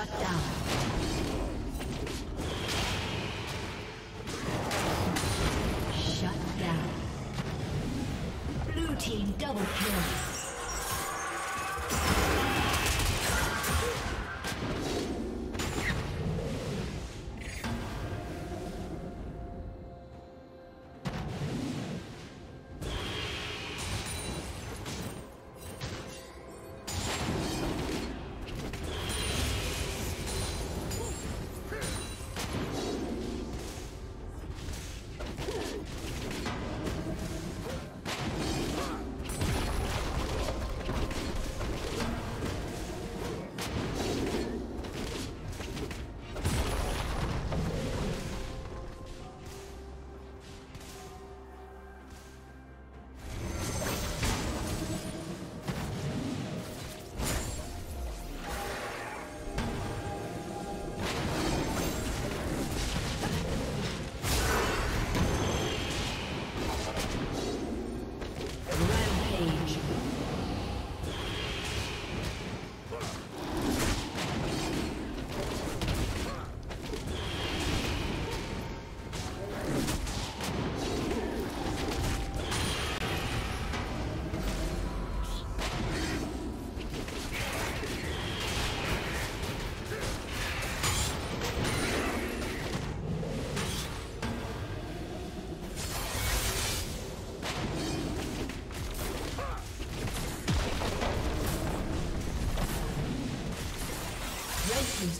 Shut down.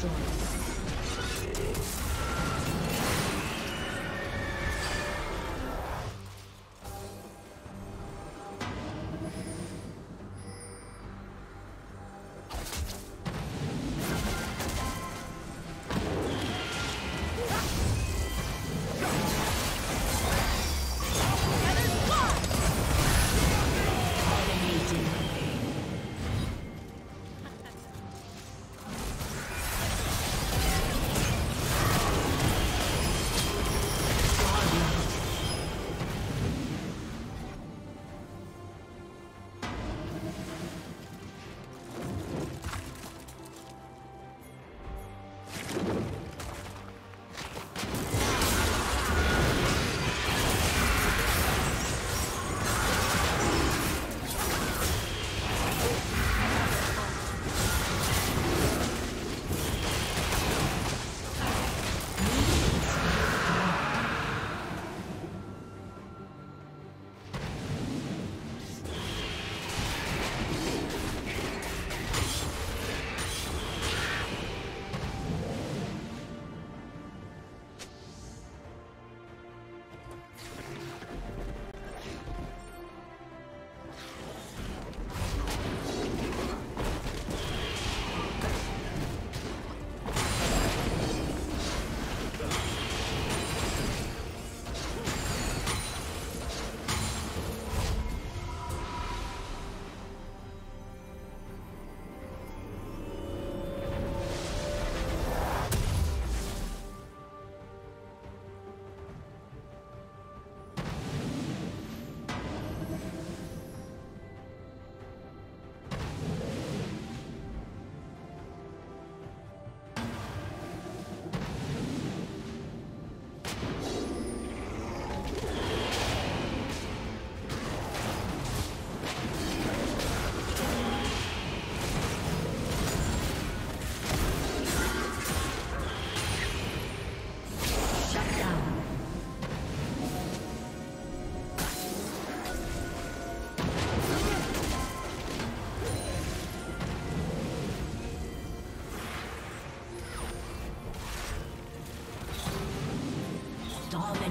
destroyed.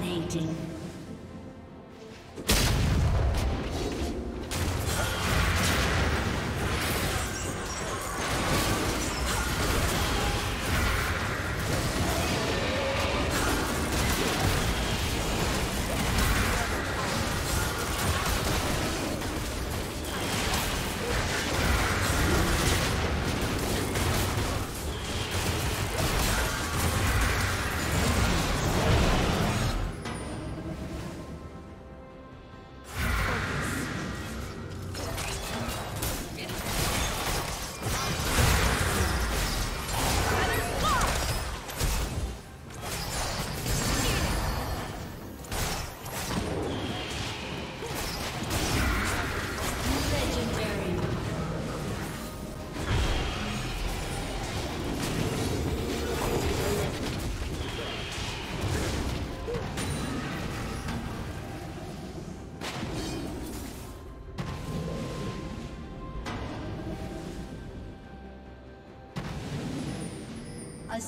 Dominating.